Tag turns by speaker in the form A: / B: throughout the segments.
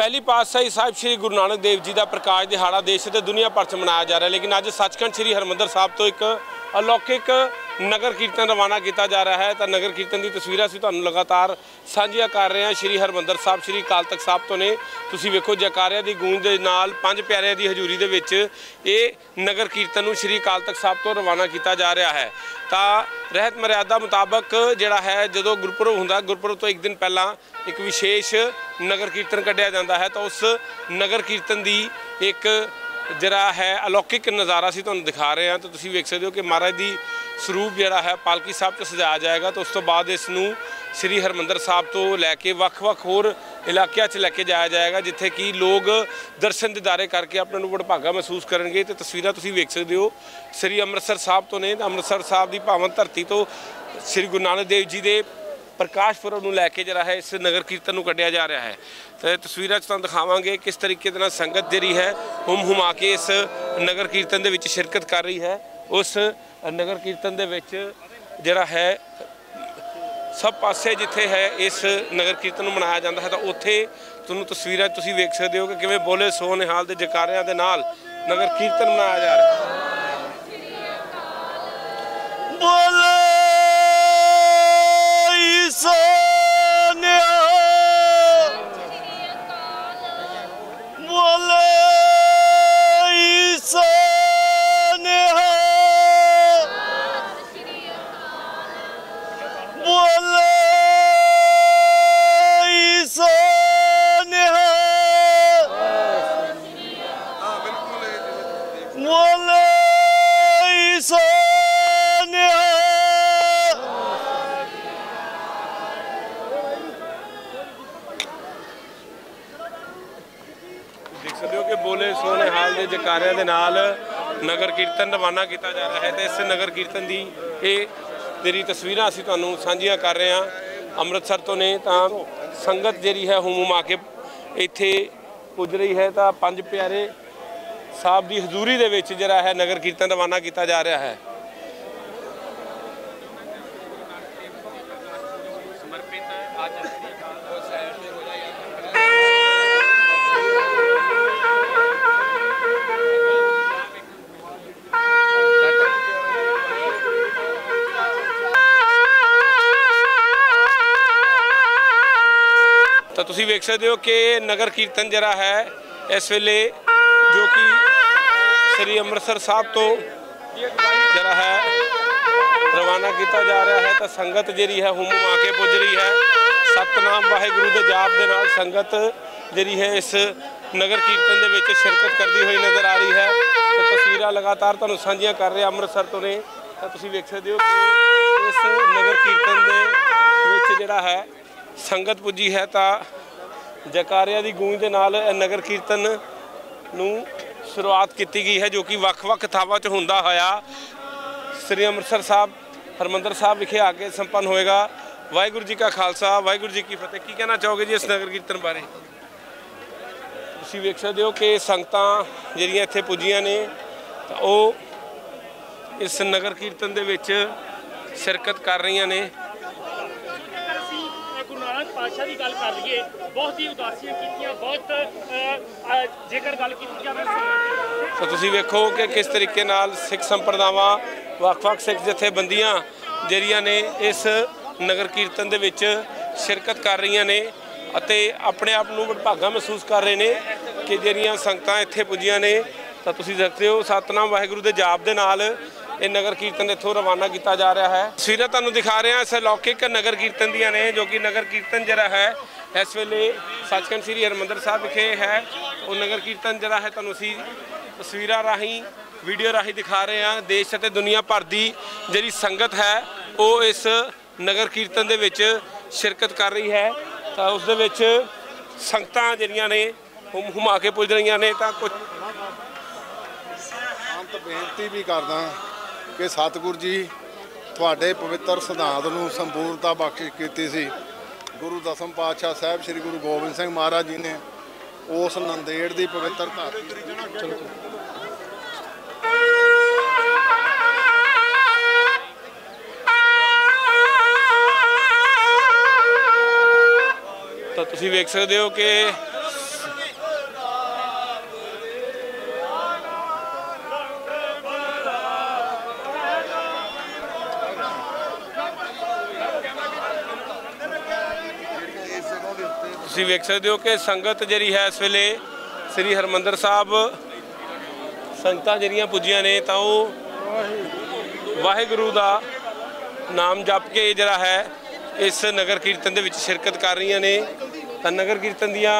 A: ਪਹਿਲੀ ਪਾਤਸ਼ਾਹੀ ਸਾਹਿਬ ਸ੍ਰੀ ਗੁਰੂ ਨਾਨਕ ਦੇਵ ਜੀ ਦਾ ਪ੍ਰਕਾਸ਼ ਦਿਹਾੜਾ ਦੇਸ਼ ਅਤੇ ਦੁਨੀਆ ਭਰ 'ਚ ਮਨਾਇਆ ਜਾ ਰਿਹਾ ਲੇਕਿਨ ਅੱਜ ਸੱਚਖੰਡ ਸ੍ਰੀ ਹਰਮੰਦਰ ਸਾਹਿਬ ਤੋਂ ਇੱਕ ਅਲੌਕਿਕ ਨਗਰ ਕੀਰਤਨ ਰਵਾਨਾ ਕੀਤਾ ਜਾ ਰਿਹਾ ਹੈ। ਤਾਂ ਨਗਰ ਕੀਰਤਨ ਦੀ ਤਸਵੀਰਾਂ ਅਸੀਂ ਤੁਹਾਨੂੰ ਲਗਾਤਾਰ ਸਾਂਝੀਆਂ ਕਰ ਰਹੇ ਹਾਂ। ਸ੍ਰੀ ਹਰਮੰਦਰ ਸਾਹਿਬ, ਸ੍ਰੀ ਕਾਲ ਤਖਤ ਸਾਹਿਬ ਤੋਂ ਨੇ। ਤੁਸੀਂ ਵੇਖੋ ਜੈਕਾਰਿਆਂ ਦੀ ਗੂੰਜ ਦੇ ਨਾਲ ਪੰਜ ਪਿਆਰਿਆਂ ਦੀ ਹਜ਼ੂਰੀ ਦੇ ਵਿੱਚ ਇਹ ਨਗਰ ਕੀਰਤਨ ਨੂੰ ਸ੍ਰੀ ਅਕਾਲ ਤਖਤ ਸਾਹਿਬ ਤੋਂ ਰਵਾਨਾ ਕੀਤਾ ਜਾ ਰਿਹਾ ਹੈ। ਤਾਂ ਰਹਿਤ ਮਰਿਆਦਾ ਮੁਤਾਬਕ ਜਿਹੜਾ ਹੈ, ਜਦੋਂ ਗੁਰਪੁਰਬ ਹੁੰਦਾ, ਗੁਰਪੁਰਬ ਤੋਂ ਇੱਕ ਦਿਨ ਪਹਿਲਾਂ ਇੱਕ ਵਿਸ਼ੇਸ਼ ਨਗਰ ਕੀਰਤਨ ਕੱਢਿਆ ਜਾਂਦਾ ਹੈ। ਤਾਂ ਉਸ ਨਗਰ ਕੀਰਤਨ ਦੀ ਇੱਕ ਜਿਹੜਾ ਹੈ ਅਲੌਕਿਕ ਨਜ਼ਾਰਾ ਅਸੀਂ ਤੁਹਾਨੂੰ ਦਿਖਾ ਰਹੇ ਹਾਂ। ਤਾਂ ਤੁਸੀਂ ਵੇਖ ਸਕਦੇ ਹੋ ਕਿ ਮਹਾਰਾਜ ਦੀ ਸਰੂਪ ਜਿਹੜਾ ਹੈ ਪਾਲਕੀ ਸਾਹਿਬ ਤੋਂ ਸਜਾਇਆ ਜਾਏਗਾ ਤਾਂ ਉਸ ਤੋਂ ਬਾਅਦ ਇਸ ਨੂੰ ਸ੍ਰੀ ਹਰਮੰਦਰ ਸਾਹਿਬ ਤੋਂ ਲੈ ਕੇ ਵੱਖ-ਵੱਖ ਹੋਰ ਇਲਾਕਿਆਂ 'ਚ ਲੈ ਕੇ ਜਾਇਆ ਜਾਏਗਾ, ਜਿੱਥੇ ਕਿ ਲੋਕ ਦਰਸ਼ਨ ਦਿਦਾਰੇ ਕਰਕੇ ਆਪਣੇ ਨੂੰ ਵਡਭਾਗਾ ਮਹਿਸੂਸ ਕਰਨਗੇ ਤੇ ਤਸਵੀਰਾਂ ਤੁਸੀਂ ਵੇਖ ਸਕਦੇ ਹੋ। ਸ੍ਰੀ ਅੰਮ੍ਰਿਤਸਰ ਸਾਹਿਬ ਤੋਂ ਨੇ ਤਾਂ ਅੰਮ੍ਰਿਤਸਰ ਸਾਹਿਬ ਦੀ ਪਾਵਨ ਧਰਤੀ ਤੋਂ ਸ੍ਰੀ ਗੁਰੂ ਨਾਨਕ ਦੇਵ ਜੀ ਦੇ ਪ੍ਰਕਾਸ਼ ਪੁਰਬ ਨੂੰ ਲੈ ਕੇ ਜਿਹੜਾ ਹੈ ਇਸ ਨਗਰ ਕੀਰਤਨ ਨੂੰ ਕੱਢਿਆ ਜਾ ਰਿਹਾ ਹੈ। ਤੇ ਤਸਵੀਰਾਂ 'ਚ ਤੁਹਾਨੂੰ ਦਿਖਾਵਾਂਗੇ ਕਿਸ ਤਰੀਕੇ ਦੇ ਨਾਲ ਸੰਗਤ ਜਿਹੜੀ ਹੈ ਹੁਮ ਹੁਮਾ ਕੇ ਇਸ ਨਗਰ ਕੀਰਤਨ ਦੇ ਵਿੱਚ ਸ਼ਿਰਕਤ ਕਰ ਰਹੀ ਹੈ। ਉਸ ਨਗਰ ਕੀਰਤਨ ਦੇ ਵਿੱਚ ਜਿਹੜਾ ਹੈ, ਸਭ ਪਾਸੇ ਜਿੱਥੇ ਹੈ ਇਸ ਨਗਰ ਕੀਰਤਨ ਨੂੰ ਮਨਾਇਆ ਜਾਂਦਾ ਹੈ, ਤਾਂ ਉੱਥੇ ਤੁਹਾਨੂੰ ਤਸਵੀਰਾਂ ਤੁਸੀਂ ਵੇਖ ਸਕਦੇ ਹੋ ਕਿ ਕਿਵੇਂ ਬੋਲੇ ਸੋ ਨਿਹਾਲ ਦੇ ਜਕਾਰਿਆਂ ਦੇ ਨਾਲ ਨਗਰ ਕੀਰਤਨ ਮਨਾਇਆ ਜਾ ਰਿਹਾ ਹੈ।
B: ਬੋਲੇ ਸੋਨਿਆ
A: ਸਕਦੇ ਹੋ ਕਿ ਬੋਲੇ ਸੋਨੇ ਹਾਲ ਦੇ ਜਕਾਰਿਆਂ ਦੇ ਨਾਲ ਨਗਰ ਕੀਰਤਨ ਰਵਾਨਾ ਕੀਤਾ ਜਾ ਰਿਹਾ ਹੈ ਤੇ ਇਸ ਨਗਰ ਕੀਰਤਨ ਦੀ ਇਹ ਤੇਰੀ ਤਸਵੀਰਾਂ ਅਸੀਂ ਤੁਹਾਨੂੰ ਸਾਂਝੀਆਂ ਕਰ ਰਹੇ ਹਾਂ। ਅੰਮ੍ਰਿਤਸਰ ਤੋਂ ਨੇ ਤਾਂ ਸੰਗਤ ਜਿਹੜੀ ਹੈ ਹੁਮੁਮ ਆ ਕੇ ਇੱਥੇ ਪੁੱਜ ਰਹੀ ਹੈ ਤਾਂ ਪੰਜ ਪਿਆਰੇ ਸਾਹਿਬ ਦੀ ਹਜ਼ੂਰੀ ਦੇ ਵਿੱਚ ਜਿਹੜਾ ਹੈ ਨਗਰ ਕੀਰਤਨ ਰਵਾਨਾ ਕੀਤਾ ਜਾ ਰਿਹਾ ਹੈ। ਤਾਂ ਤੁਸੀਂ ਵੇਖ ਸਕਦੇ ਹੋ ਕਿ ਨਗਰ ਕੀਰਤਨ ਜਿਹੜਾ ਹੈ, ਇਸ ਵੇਲੇ ਜੋ ਕਿ ਸ੍ਰੀ ਅੰਮ੍ਰਿਤਸਰ ਸਾਹਿਬ ਤੋਂ ਜਿਹੜਾ ਹੈ ਰਵਾਨਾ ਕੀਤਾ ਜਾ ਰਿਹਾ ਹੈ, ਤਾਂ ਸੰਗਤ ਜਿਹੜੀ ਹੈ ਹੁਮ ਆ ਕੇ ਪੁੱਜ ਰਹੀ ਹੈ। ਸਤਨਾਮ ਵਾਹਿਗੁਰੂ ਦੇ ਜਾਪ ਦੇ ਨਾਲ ਸੰਗਤ ਜਿਹੜੀ ਹੈ ਇਸ ਨਗਰ ਕੀਰਤਨ ਦੇ ਵਿੱਚ ਸ਼ਿਰਕਤ ਕਰਦੀ ਹੋਈ ਨਜ਼ਰ ਆ ਰਹੀ ਹੈ। ਤਾਂ ਤਸਵੀਰਾਂ ਲਗਾਤਾਰ ਤੁਹਾਨੂੰ ਸਾਂਝੀਆਂ ਕਰ ਰਹੇ ਅੰਮ੍ਰਿਤਸਰ ਤੋਂ ਨੇ। ਤਾਂ ਤੁਸੀਂ ਵੇਖ ਸਕਦੇ ਹੋ ਕਿ ਇਸ ਨਗਰ ਕੀਰਤਨ ਦੇ ਵਿੱਚ ਜਿਹੜਾ ਹੈ ਸੰਗਤ ਪੁੱਜੀ ਹੈ ਤਾਂ ਜਕਾਰਿਆਂ ਦੀ ਗੂੰਜ ਦੇ ਨਾਲ ਨਗਰ ਕੀਰਤਨ ਨੂੰ ਸ਼ੁਰੂਆਤ ਕੀਤੀ ਗਈ ਹੈ, ਜੋ ਕਿ ਵੱਖ-ਵੱਖ ਥਾਵਾਂ 'ਚ ਹੁੰਦਾ ਹੋਇਆ। ਸ੍ਰੀ ਅੰਮ੍ਰਿਤਸਰ ਸਾਹਿਬ, ਹਰਮੰਦਰ ਸਾਹਿਬ ਵਿਖੇ ਆ ਕੇ ਸੰਪੰਨ ਹੋਏਗਾ। ਵਾਹਿਗੁਰੂ ਜੀ ਕਾ ਖਾਲਸਾ, ਵਾਹਿਗੁਰੂ ਜੀ ਕੀ ਫਤਿਹ। ਕੀ ਕਹਿਣਾ ਚਾਹੋਗੇ ਜੀ ਇਸ ਨਗਰ ਕੀਰਤਨ ਬਾਰੇ? ਤੁਸੀਂ ਵੇਖ ਸਕਦੇ ਹੋ ਕਿ ਸੰਗਤਾਂ ਜਿਹੜੀਆਂ ਇੱਥੇ ਪੁੱਜੀਆਂ ਨੇ, ਤਾਂ ਉਹ ਇਸ ਨਗਰ ਕੀਰਤਨ ਦੇ ਵਿੱਚ ਸ਼ਿਰਕਤ ਕਰ ਰਹੀਆਂ ਨੇ।
C: ਗੁਰੂ ਦੀ ਗੱਲ ਕਰ ਲਈਏ, ਬਹੁਤ ਹੀ ਉਦਾਸੀਆਂ ਕੀਤੀਆਂ, ਬਹੁਤ ਜੇਕਰ ਗੱਲ ਕੀਤੀ ਜਾਵੇ
A: ਤਾਂ ਤੁਸੀਂ ਵੇਖੋ ਕਿ ਕਿਸ ਤਰੀਕੇ ਨਾਲ ਸਿੱਖ ਸੰਪਰਦਾਵਾਂ, ਵੱਖ-ਵੱਖ ਸਿੱਖ ਜਥੇਬੰਦੀਆਂ ਜਿਹੜੀਆਂ ਨੇ ਇਸ ਨਗਰ ਕੀਰਤਨ ਦੇ ਵਿੱਚ ਸ਼ਿਰਕਤ ਕਰ ਰਹੀਆਂ ਨੇ ਅਤੇ ਆਪਣੇ ਆਪ ਨੂੰ ਵਡਭਾਗਾ ਮਹਿਸੂਸ ਕਰ ਰਹੇ ਨੇ ਕਿ ਜਿਹੜੀਆਂ ਸੰਗਤਾਂ ਇੱਥੇ ਪੁੱਜੀਆਂ ਨੇ, ਤਾਂ ਤੁਸੀਂ ਦੇਖਦੇ ਹੋ ਸਤਨਾਮ ਵਾਹਿਗੁਰੂ ਦੇ ਜਾਪ ਦੇ ਨਾਲ ਇਹ ਨਗਰ ਕੀਰਤਨ ਇੱਥੋਂ ਰਵਾਨਾ ਕੀਤਾ ਜਾ ਰਿਹਾ ਹੈ। ਤਸਵੀਰਾਂ ਤੁਹਾਨੂੰ ਦਿਖਾ ਰਹੇ ਹਾਂ, ਇਸ ਲੌਕਿਕ ਨਗਰ ਕੀਰਤਨ ਦੀਆਂ ਨੇ, ਜੋ ਕਿ ਨਗਰ ਕੀਰਤਨ ਜਿਹੜਾ ਹੈ, ਇਸ ਵੇਲੇ ਸੱਚਖੰਡ ਸ੍ਰੀ ਹਰਿਮੰਦਰ ਸਾਹਿਬ ਵਿਖੇ ਹੈ। ਉਹ ਨਗਰ ਕੀਰਤਨ ਜਿਹੜਾ ਹੈ, ਤੁਹਾਨੂੰ ਅਸੀਂ ਤਸਵੀਰਾਂ ਰਾਹੀਂ, ਵੀਡੀਓ ਰਾਹੀਂ ਦਿਖਾ ਰਹੇ ਹਾਂ। ਦੇਸ਼ ਅਤੇ ਦੁਨੀਆ ਭਰ ਦੀ ਜਿਹੜੀ ਸੰਗਤ ਹੈ, ਉਹ ਇਸ ਨਗਰ ਕੀਰਤਨ ਦੇ ਵਿੱਚ ਸ਼ਿਰਕਤ ਕਰ ਰਹੀ ਹੈ। ਤਾਂ ਉਸ ਦੇ ਵਿੱਚ ਸੰਗਤਾਂ ਜਿਹੜੀਆਂ ਨੇ ਹੁਮ ਹੁਮਾ ਕੇ ਪੁੱਜ ਰਹੀਆਂ ਨੇ, ਤਾਂ ਕੁਝ
D: ਬੇਨਤੀ ਵੀ ਕਰਦਾ ਕਿ ਸਤਿਗੁਰ ਜੀ ਤੁਹਾਡੇ ਪਵਿੱਤਰ ਸਿਧਾਂਤ ਨੂੰ ਸੰਪੂਰਨਤਾ ਬਖਸ਼ਿਸ਼ ਕੀਤੀ ਸੀ। ਗੁਰੂ ਦਸਮ ਪਾਤਸ਼ਾਹ ਸਾਹਿਬ ਸ੍ਰੀ ਗੁਰੂ ਗੋਬਿੰਦ ਸਿੰਘ ਮਹਾਰਾਜ ਜੀ ਨੇ ਉਸ ਨੰਦੇੜ ਦੀ ਪਵਿੱਤਰ ਧਰਤੀ
A: ਤਾਂ ਤੁਸੀਂ ਵੇਖ ਸਕਦੇ ਹੋ ਕਿ ਤੁਸੀਂ ਵੇਖ ਸਕਦੇ ਹੋ ਕਿ ਸੰਗਤ ਜਿਹੜੀ ਹੈ ਇਸ ਵੇਲੇ ਸ੍ਰੀ ਹਰਮੰਦਰ ਸਾਹਿਬ ਸੰਗਤਾਂ ਜਿਹੜੀਆਂ ਪੁੱਜੀਆਂ ਨੇ ਤਾਂ ਉਹ ਵਾਹਿਗੁਰੂ ਦਾ ਨਾਮ ਜਪ ਕੇ ਜਿਹੜਾ ਹੈ ਇਸ ਨਗਰ ਕੀਰਤਨ ਦੇ ਵਿੱਚ ਸ਼ਿਰਕਤ ਕਰ ਰਹੀਆਂ ਨੇ। ਤਾਂ ਨਗਰ ਕੀਰਤਨ ਦੀਆਂ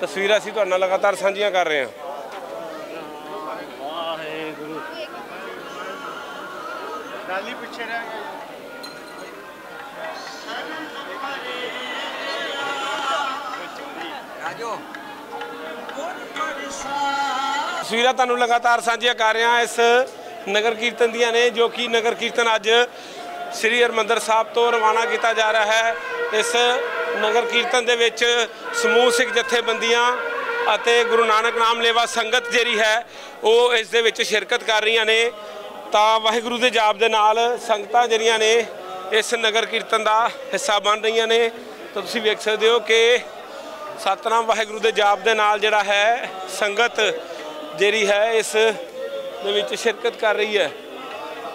A: ਤਸਵੀਰਾਂ ਅਸੀਂ ਤੁਹਾਡੇ ਨਾਲ ਲਗਾਤਾਰ ਸਾਂਝੀਆਂ ਕਰ ਰਹੇ ਹਾਂ।
B: ਵਾਹਿਗੁਰੂ। ਗਾਲੀ ਪਿੱਛੇ ਰਹਿ ਗਈ
A: ਤਸਵੀਰਾਂ ਤੁਹਾਨੂੰ ਲਗਾਤਾਰ ਸਾਂਝੀਆਂ ਕਰ ਰਿਹਾ ਇਸ ਨਗਰ ਕੀਰਤਨ ਦੀਆਂ ਨੇ, ਜੋ ਕਿ ਨਗਰ ਕੀਰਤਨ ਅੱਜ ਸ੍ਰੀ ਹਰਮੰਦਰ ਸਾਹਿਬ ਤੋਂ ਰਵਾਨਾ ਕੀਤਾ ਜਾ ਰਿਹਾ ਹੈ। ਇਸ ਨਗਰ ਕੀਰਤਨ ਦੇ ਵਿੱਚ ਸਮੂਹ ਸਿੱਖ ਜਥੇਬੰਦੀਆਂ ਅਤੇ ਗੁਰੂ ਨਾਨਕ ਨਾਮ ਲੇਵਾ ਸੰਗਤ ਜਿਹੜੀ ਹੈ, ਉਹ ਇਸ ਦੇ ਵਿੱਚ ਸ਼ਿਰਕਤ ਕਰ ਰਹੀਆਂ ਨੇ। ਤਾਂ ਵਾਹਿਗੁਰੂ ਦੇ ਜਾਪ ਦੇ ਨਾਲ ਸੰਗਤਾਂ ਜਿਹੜੀਆਂ ਨੇ, ਇਸ ਨਗਰ ਕੀਰਤਨ ਦਾ ਹਿੱਸਾ ਬਣ ਰਹੀਆਂ ਨੇ। ਤਾਂ ਤੁਸੀਂ ਵੇਖ ਸਕਦੇ ਹੋ ਕਿ ਸਤਨਾਮ ਵਾਹਿਗੁਰੂ ਦੇ ਜਾਪ ਦੇ ਨਾਲ ਜਿਹੜਾ ਹੈ, ਸੰਗਤ ਜਿਹੜੀ ਹੈ, ਇਸ ਦੇ ਵਿੱਚ ਸ਼ਿਰਕਤ ਕਰ ਰਹੀ ਹੈ।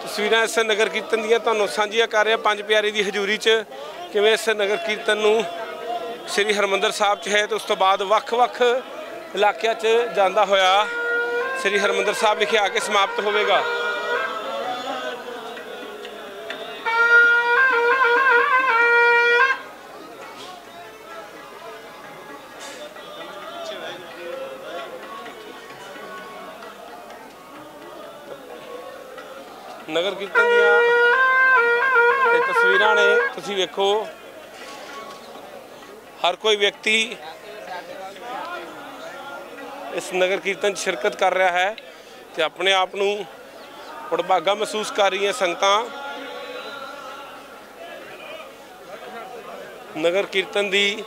A: ਤਸਵੀਰਾਂ ਇਸ ਨਗਰ ਕੀਰਤਨ ਦੀਆਂ ਤੁਹਾਨੂੰ ਸਾਂਝੀਆਂ ਕਰ ਰਿਹਾ, ਪੰਜ ਪਿਆਰੇ ਦੀ ਹਜ਼ੂਰੀ 'ਚ ਕਿਵੇਂ ਇਸ ਨਗਰ ਕੀਰਤਨ ਨੂੰ ਸ੍ਰੀ ਹਰਮੰਦਰ ਸਾਹਿਬ 'ਚ ਹੈ ਤੇ ਉਸ ਤੋਂ ਬਾਅਦ ਵੱਖ-ਵੱਖ ਇਲਾਕਿਆਂ 'ਚ ਜਾਂਦਾ ਹੋਇਆ ਸ੍ਰੀ ਹਰਮੰਦਰ ਸਾਹਿਬ ਵਿਖੇ ਆ ਕੇ ਸਮਾਪਤ ਹੋਵੇਗਾ। ਨਗਰ ਕੀਰਤਨ ਦੀਆਂ ਇਹ ਤਸਵੀਰਾਂ ਨੇ, ਤੁਸੀਂ ਵੇਖੋ। ਹਰ ਕੋਈ ਵਿਅਕਤੀ ਇਸ ਨਗਰ ਕੀਰਤਨ 'ਚ ਸ਼ਿਰਕਤ ਕਰ ਰਿਹਾ ਹੈ ਤੇ ਆਪਣੇ ਆਪ ਨੂੰ ਵਡਭਾਗਾ ਮਹਿਸੂਸ ਕਰ ਰਹੀਆਂ ਸੰਗਤਾਂ। ਨਗਰ ਕੀਰਤਨ ਦੀ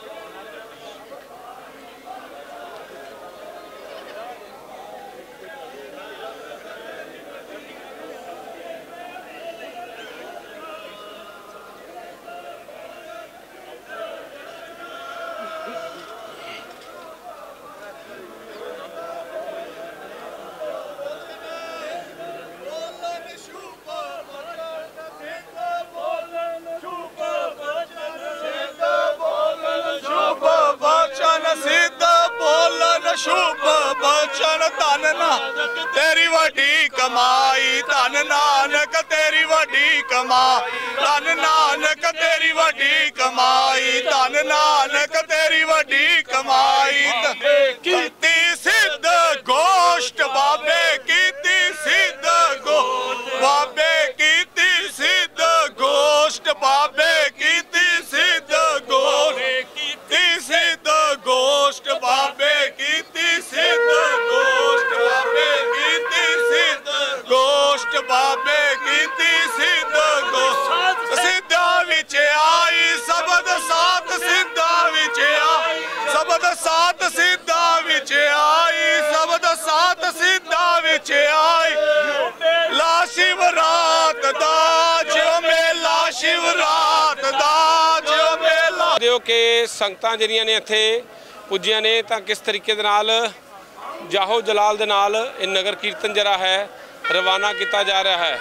B: ਸ਼ੁਭ ਬਚਨ ਧਨ ਨਾਨਕ ਤੇਰੀ ਵੱਡੀ ਕਮਾਈ ਧਨ ਨਾਨਕ, ਤੇਰੀ ਵੱਡੀ ਕਮਾਈ, ਧਨ ਨਾਨਕ, ਤੇਰੀ ਵੱਡੀ ਕਮਾਈ, ਧਨ ਨਾਨਕ, ਤੇਰੀ ਵੱਡੀ ਕਮਾਈ। ਕੀਤੀ ਮੇਲਾ
A: ਕਿ ਸੰਗਤਾਂ ਜਿਹੜੀਆਂ ਨੇ ਇੱਥੇ ਪੁੱਜੀਆਂ ਨੇ, ਤਾਂ ਕਿਸ ਤਰੀਕੇ ਦੇ ਨਾਲ ਜਾਹੋ ਜਲਾਲ ਦੇ ਨਾਲ ਇਹ ਨਗਰ ਕੀਰਤਨ ਜਿਹੜਾ ਹੈ, ਰਵਾਨਾ ਕੀਤਾ ਜਾ ਰਿਹਾ ਹੈ।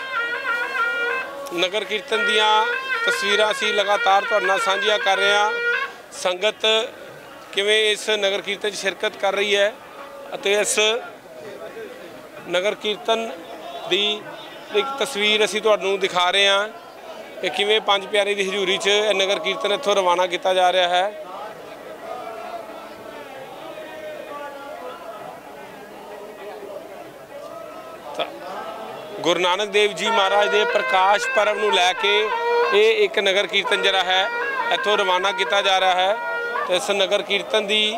A: ਨਗਰ ਕੀਰਤਨ ਦੀਆਂ ਤਸਵੀਰਾਂ ਅਸੀਂ ਲਗਾਤਾਰ ਤੁਹਾਡੇ ਨਾਲ ਸਾਂਝੀਆਂ ਕਰ ਰਹੇ ਹਾਂ। ਸੰਗਤ ਕਿਵੇਂ ਇਸ ਨਗਰ ਕੀਰਤਨ 'ਚ ਸ਼ਿਰਕਤ ਕਰ ਰਹੀ ਹੈ ਅਤੇ ਇਸ ਨਗਰ ਕੀਰਤਨ ਦੀ ਇੱਕ ਤਸਵੀਰ ਅਸੀਂ ਤੁਹਾਨੂੰ ਦਿਖਾ ਰਹੇ ਹਾਂ। ਕਿ ਕਿਵੇਂ ਪੰਜ ਪਿਆਰੇ ਦੀ ਹਜ਼ੂਰੀ 'ਚ ਇਹ ਨਗਰ ਕੀਰਤਨ ਇੱਥੋਂ ਰਵਾਨਾ ਕੀਤਾ ਜਾ ਰਿਹਾ ਹੈ। ਗੁਰੂ ਨਾਨਕ ਦੇਵ ਜੀ ਮਹਾਰਾਜ ਦੇ ਪ੍ਰਕਾਸ਼ ਪਰਬ ਨੂੰ ਲੈ ਕੇ ਇਹ ਇੱਕ ਨਗਰ ਕੀਰਤਨ ਜਿਹੜਾ ਹੈ, ਇੱਥੋਂ ਰਵਾਨਾ ਕੀਤਾ ਜਾ ਰਿਹਾ ਹੈ ਤੇ ਇਸ ਨਗਰ ਕੀਰਤਨ ਦੀ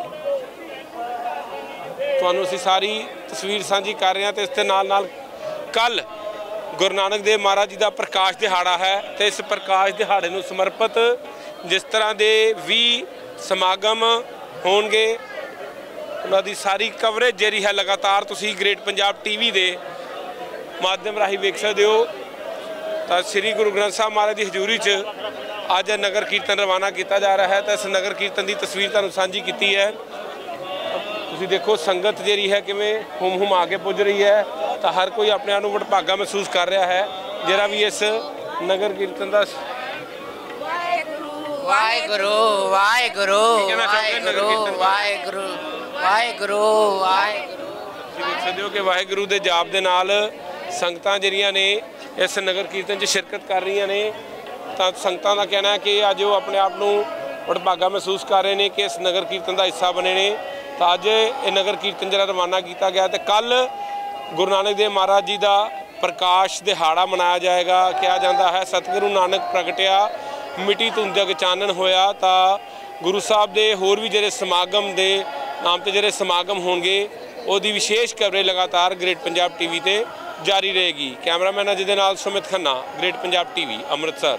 A: ਤੁਹਾਨੂੰ ਅਸੀਂ ਸਾਰੀ ਤਸਵੀਰ ਸਾਂਝੀ ਕਰ ਰਹੇ ਹਾਂ ਤੇ ਇਸ ਦੇ ਨਾਲ ਨਾਲ ਕੱਲ ਗੁਰੂ ਨਾਨਕ ਦੇਵ ਮਹਾਰਾਜ ਜੀ ਦਾ ਪ੍ਰਕਾਸ਼ ਦਿਹਾੜਾ ਹੈ ਤੇ ਇਸ ਪ੍ਰਕਾਸ਼ ਦਿਹਾੜੇ ਨੂੰ ਸਮਰਪਿਤ ਜਿਸ ਤਰ੍ਹਾਂ ਦੇ ਵੀ ਸਮਾਗਮ ਹੋਣਗੇ, ਉਹਨਾਂ ਦੀ ਸਾਰੀ ਕਵਰੇਜ ਜਿਹੜੀ ਹੈ ਲਗਾਤਾਰ ਤੁਸੀਂ ਗ੍ਰੇਟ ਪੰਜਾਬ ਟੀਵੀ ਦੇ ਮਾਧਿਅਮ ਰਾਹੀਂ ਵੇਖ ਸਕਦੇ ਹੋ। ਤਾਂ ਸ੍ਰੀ ਗੁਰੂ ਗ੍ਰੰਥ ਸਾਹਿਬ ਮਹਾਰਾਜ ਦੀ ਹਜ਼ੂਰੀ 'ਚ ਅੱਜ ਨਗਰ ਕੀਰਤਨ ਰਵਾਨਾ ਕੀਤਾ ਜਾ ਰਿਹਾ ਹੈ ਤਾਂ ਇਸ ਨਗਰ ਕੀਰਤਨ ਦੀ ਤਸਵੀਰ ਤੁਹਾਨੂੰ ਸਾਂਝੀ ਕੀਤੀ ਹੈ। ਤੁਸੀਂ ਦੇਖੋ ਸੰਗਤ ਜਿਹੜੀ ਹੈ ਕਿਵੇਂ ਹੁਮ ਹੁਮ ਆ ਕੇ ਪੁੱਜ ਰਹੀ ਹੈ। ਤਾਂ ਹਰ ਕੋਈ ਆਪਣੇ ਆਪ ਨੂੰ ਵਡਭਾਗਾ ਮਹਿਸੂਸ ਕਰ ਰਿਹਾ ਹੈ ਜਿਹੜਾ ਵੀ ਇਸ ਨਗਰ ਕੀਰਤਨ ਦਾ
E: ਵਾਹਿਗੁਰੂ ਵਾਹਿਗੁਰੂ ਵਾਹਿਗੁਰੂ ਵਾਹਿਗੁਰੂ? ਵਾਹਿਗੁਰੂ ਵਾਹਿਗੁਰੂ
A: ਦੇਖ ਸਕਦੇ ਹੋ ਕਿ ਵਾਹਿਗੁਰੂ ਦੇ ਜਾਪ ਦੇ ਨਾਲ ਸੰਗਤਾਂ ਜਿਹੜੀਆਂ ਨੇ ਇਸ ਨਗਰ ਕੀਰਤਨ 'ਚ ਸ਼ਿਰਕਤ ਕਰ ਰਹੀਆਂ ਨੇ ਤਾਂ ਸੰਗਤਾਂ ਦਾ ਕਹਿਣਾ ਹੈ ਕਿ ਅੱਜ ਉਹ ਆਪਣੇ ਆਪ ਨੂੰ ਵਡਭਾਗਾ ਮਹਿਸੂਸ ਕਰ ਰਹੇ ਨੇ ਕਿ ਇਸ ਨਗਰ ਕੀਰਤਨ ਦਾ ਹਿੱਸਾ ਬਣੇ ਨੇ ਤਾਂ ਅੱਜ ਇਹ ਨਗਰ ਕੀਰਤਨ ਜਿਹੜਾ ਰਵਾਨਾ ਕੀਤਾ ਗਿਆ ਤੇ ਕੱਲ ਗੁਰੂ ਨਾਨਕ ਦੇਵ ਮਹਾਰਾਜ ਜੀ ਦਾ ਪ੍ਰਕਾਸ਼ ਦਿਹਾੜਾ ਮਨਾਇਆ ਜਾਏਗਾ। ਕਿਹਾ ਜਾਂਦਾ ਹੈ, ਸਤਿਗੁਰੂ ਨਾਨਕ ਪ੍ਰਗਟਿਆ, ਮਿੱਟੀ ਧੁੰਦ ਜਗ ਚਾਨਣ ਹੋਇਆ ਤਾਂ ਗੁਰੂ ਸਾਹਿਬ ਦੇ ਹੋਰ ਵੀ ਜਿਹੜੇ ਸਮਾਗਮ ਦੇ ਨਾਮ ਤੇ ਜਿਹੜੇ ਸਮਾਗਮ ਹੋਣਗੇ, ਉਹਦੀ ਵਿਸ਼ੇਸ਼ ਕਵਰੇਜ ਲਗਾਤਾਰ ਗ੍ਰੇਟ ਪੰਜਾਬ ਟੀਵੀ ਤੇ ਜਾਰੀ ਰਹੇਗੀ। ਕੈਮਰਾਮੈਨ ਅਜੇ ਦੇ ਨਾਲ ਸੁਮਿਤ ਖੰਨਾ ਗ੍ਰੇਟ ਪੰਜਾਬ ਟੀਵੀ ਅੰਮ੍ਰਿਤਸਰ।